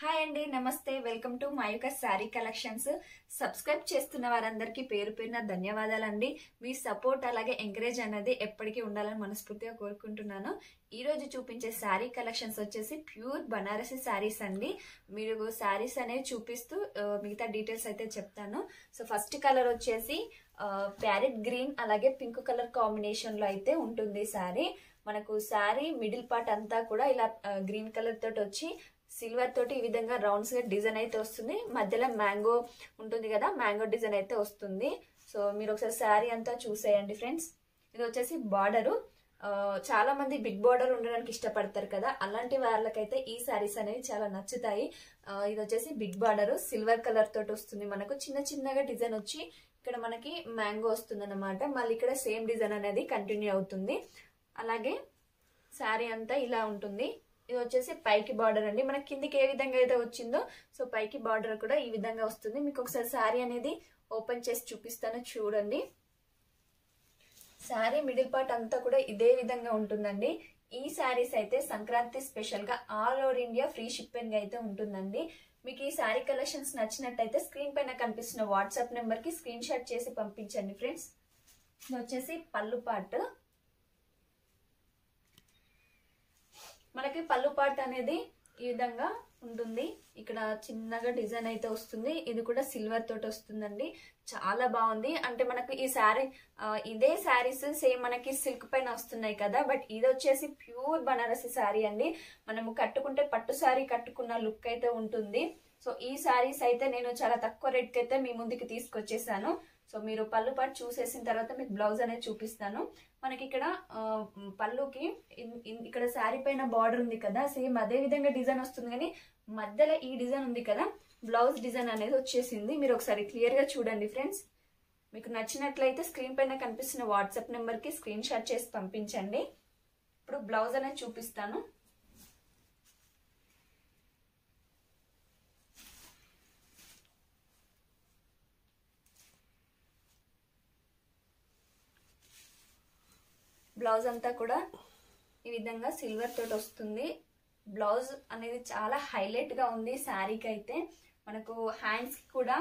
Hi అండి నమస్తే. Welcome to మా యొక్క శారీ కలెక్షన్స్. సబ్స్క్రైబ్ చేస్తున్న వారందరికీ పేరు పేరున ధన్యవాదాలండి. మీ సపోర్ట్ అలాగే ఎంకరేజ్ అనేది ఎప్పటికీ ఉండాలని మనస్ఫూర్తిగా కోరుకుంటున్నాను. ఈ రోజు చూపించే శారీ కలెక్షన్స్ వచ్చేసి ప్యూర్ బనారసి శారీస్ అండి. మీరు శారీస్ అనేవి చూపిస్తూ మిగతా డీటెయిల్స్ అయితే చెప్తాను. సో ఫస్ట్ కలర్ వచ్చేసి ప్యారెట్ గ్రీన్ అలాగే పింక్ కలర్ కాంబినేషన్లో అయితే ఉంటుంది శారీ. మనకు శారీ మిడిల్ పార్ట్ అంతా కూడా ఇలా గ్రీన్ కలర్ తోటి వచ్చి సిల్వర్ తోటి ఈ విధంగా రౌండ్స్గా డిజైన్ అయితే వస్తుంది. మధ్యలో మ్యాంగో ఉంటుంది కదా మ్యాంగో డిజైన్ అయితే వస్తుంది. సో మీరు ఒకసారి శారీ అంతా చూసేయండి ఫ్రెండ్స్. ఇది వచ్చేసి బార్డరు. చాలా మంది బిగ్ బార్డర్ ఉండడానికి ఇష్టపడతారు కదా అలాంటి వాళ్ళకైతే ఈ శారీస్ అనేవి చాలా నచ్చుతాయి. ఇది వచ్చేసి బిగ్ బార్డర్. సిల్వర్ కలర్ తోటి వస్తుంది మనకు. చిన్న చిన్నగా డిజైన్ వచ్చి ఇక్కడ మనకి మ్యాంగో వస్తుంది అనమాట మళ్ళీ ఇక్కడ సేమ్ డిజైన్ అనేది కంటిన్యూ అవుతుంది. అలాగే శారీ అంతా ఇలా ఉంటుంది. ఇది వచ్చేసి పైకి బార్డర్ అండి. మనకి కిందికి ఏ విధంగా అయితే వచ్చిందో సో పైకి బార్డర్ కూడా ఈ విధంగా వస్తుంది. మీకు ఒకసారి శారీ అనేది ఓపెన్ చేసి చూపిస్తాను చూడండి. శారీ మిడిల్ పార్ట్ అంతా కూడా ఇదే విధంగా ఉంటుందండి. ఈ శారీస్ అయితే సంక్రాంతి స్పెషల్గా all over India free shipping అయితే ఉంటుందండి. మీకు ఈ శారీ కలెక్షన్స్ నచ్చినట్టయితే స్క్రీన్ పైన కనిపిస్తున్న వాట్సాప్ నెంబర్కి స్క్రీన్ షాట్ చేసి పంపించండి ఫ్రెండ్స్. వచ్చేసి పళ్ళు పార్ట్ మనకి పళ్ళు పార్ట్ అనేది ఈ విధంగా ఉంటుంది. ఇక్కడ చిన్నగా డిజైన్ అయితే వస్తుంది. ఇది కూడా సిల్వర్ తోటి వస్తుందండి. చాలా బాగుంది. అంటే మనకు ఈ శారీ ఇదే శారీస్ సేమ్ మనకి సిల్క్ పైన వస్తున్నాయి కదా. బట్ ఇది వచ్చేసి ప్యూర్ బనారసి శారీ అండి. మనము కట్టుకుంటే పట్టు శారీ కట్టుకున్న లుక్ అయితే ఉంటుంది. సో ఈ శారీస్ అయితే నేను చాలా తక్కువ రేట్కి అయితే మీ ముందుకి తీసుకొచ్చేసాను. సో మీరు పళ్ళు పాటు చూసేసిన తర్వాత మీకు బ్లౌజ్ అనేది చూపిస్తాను. మనకి ఇక్కడ పళ్ళుకి ఇక్కడ శారీ పైన బార్డర్ ఉంది కదా సేమ్ అదే విధంగా డిజైన్ వస్తుంది కానీ మధ్యలో ఈ డిజైన్ ఉంది కదా బ్లౌజ్ డిజైన్ అనేది వచ్చేసింది. మీరు ఒకసారి క్లియర్గా చూడండి ఫ్రెండ్స్. మీకు నచ్చినట్లయితే స్క్రీన్ పైన కనిపిస్తున్న వాట్సాప్ నెంబర్కి స్క్రీన్ షాట్ చేసి పంపించండి. ఇప్పుడు బ్లౌజ్ అనేది చూపిస్తాను. బ్లౌజ్ అంతా కూడా ఈ విధంగా సిల్వర్ తోటి వస్తుంది. బ్లౌజ్ అనేది చాలా హైలైట్గా ఉంది శారీకి అయితే మనకు హ్యాండ్స్కి కూడా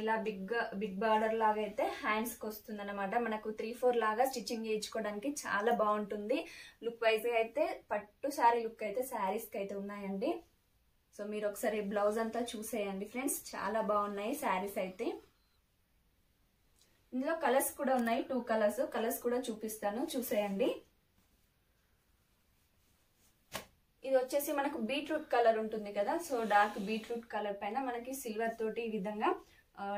ఇలా బిగ్ బిగ్ బార్డర్ లాగా అయితే హ్యాండ్స్కి వస్తుంది అనమాట మనకు త్రీ ఫోర్ లాగా స్టిచ్చింగ్ చేయించుకోవడానికి చాలా బాగుంటుంది. లుక్ వైజ్గా అయితే పట్టు శారీ లుక్ అయితే శారీస్కి అయితే ఉన్నాయండి. సో మీరు ఒకసారి బ్లౌజ్ అంతా చూసేయండి ఫ్రెండ్స్. చాలా బాగున్నాయి శారీస్ అయితే. ఇందులో కలర్స్ కూడా ఉన్నాయి. Two colours. కలర్స్ కూడా చూపిస్తాను. చూసేయండి. ఇది వచ్చేసి మనకు బీట్రూట్ కలర్ ఉంటుంది కదా. సో డార్క్ బీట్రూట్ కలర్ పైన మనకి సిల్వర్ తోటి ఈ విధంగా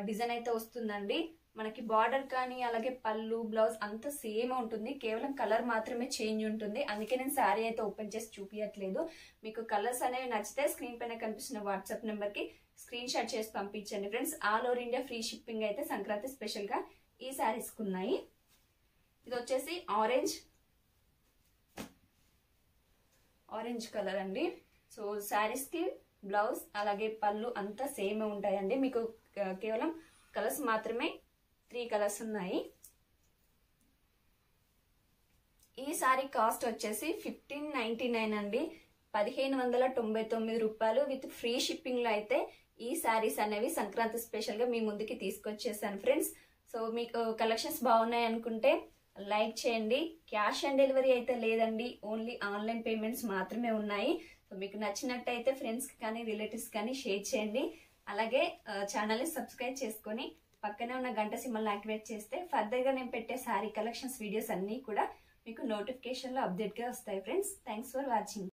డిజైన్ అయితే వస్తుందండి. మనకి బార్డర్ కానీ అలాగే పళ్ళు బ్లౌజ్ అంతా సేమ్ ఉంటుంది. కేవలం కలర్ మాత్రమే చేంజ్ ఉంటుంది. అందుకే నేను శారీ అయితే ఓపెన్ చేసి చూపించట్లేదు మీకు కలర్స్ అనేవి నచ్చితే స్క్రీన్ పైన కనిపిస్తున్న వాట్సాప్ నెంబర్కి స్క్రీన్ షాట్ చేసి పంపించండి. Friends all over India free shipping అయితే సంక్రాంతి స్పెషల్గా ఈ శారీస్ ఉన్నాయి. ఇది వచ్చేసి ఆరెంజ్ ఆరెంజ్ కలర్ అండి. సో శారీస్కి బ్లౌజ్ అలాగే పళ్ళు అంతా సేమ్ ఉంటాయండి. మీకు కేవలం కలర్స్ మాత్రమే త్రీ కలర్స్ ఉన్నాయి. ఈ సారీ కాస్ట్ వచ్చేసి ఫిఫ్టీన్ నైన్టీ నైన్ అండి. పదిహేను వందల తొంభై తొమ్మిది రూపాయలు. విత్ ఫ్రీ షిప్పింగ్లో అయితే ఈ శారీస్ అనేవి సంక్రాంతి స్పెషల్గా మీ ముందుకి తీసుకొచ్చేసాను ఫ్రెండ్స్ సో మీకు uh, కలెక్షన్స్ బాగున్నాయి అనుకుంటే లైక్ చేయండి. క్యాష్ ఆన్ డెలివరీ అయితే లేదండి. ఓన్లీ ఆన్లైన్ పేమెంట్స్ మాత్రమే ఉన్నాయి. సో మీకు నచ్చినట్టయితే ఫ్రెండ్స్ కానీ రిలేటివ్స్ కానీ షేర్ చేయండి. అలాగే uh, ఛానల్ని సబ్స్క్రైబ్ చేసుకొని పక్కనే ఉన్న గంట సిమ్మల్ని యాక్టివేట్ చేస్తే ఫర్దర్గా నేను పెట్టే శారీ కలెక్షన్స్ వీడియోస్ అన్నీ కూడా మీకు నోటిఫికేషన్లో అప్డేట్గా వస్తాయి ఫ్రెండ్స్ థ్యాంక్స్ ఫర్ వాచింగ్